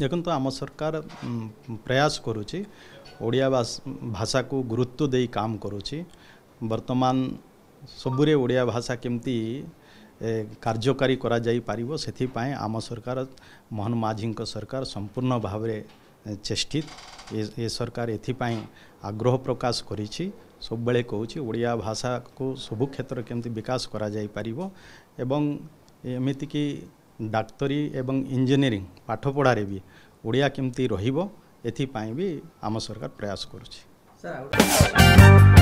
যাকন্তু আম সরকার প্রয়াস করুচি ওড়িয়া ভাষা কো গুরুত্ব দেই কাম করুচি বর্তমান সবুরে ওড়িয়া ভাষা কেমতি কার্যকরী করা যাই পাৰিবো সেতি পায়ে আম সরকার মোহন মাঝি কো সরকার সম্পূর্ণ ভাবে চেষ্টািত এই সরকার এতি পায়ে আগ্রহ প্রকাশ কৰিছি সবলে কওচি ওড়িয়া ভাষা কো সবু ক্ষেত্র কেমতি বিকাশ করা যাই পাৰিবো এবং এমিতি কি ডাক্তাରୀ ଏବଂ ଇଞ୍ଜିନିୟରିଂ ପାଠପଢ଼ାରେ ବି ଓଡ଼ିଆ କେମିତି ରହିବ ଏଥିପାଇଁ ବି ଆମ ସରକାର ପ୍ରୟାସ କରୁଛି ସାର୍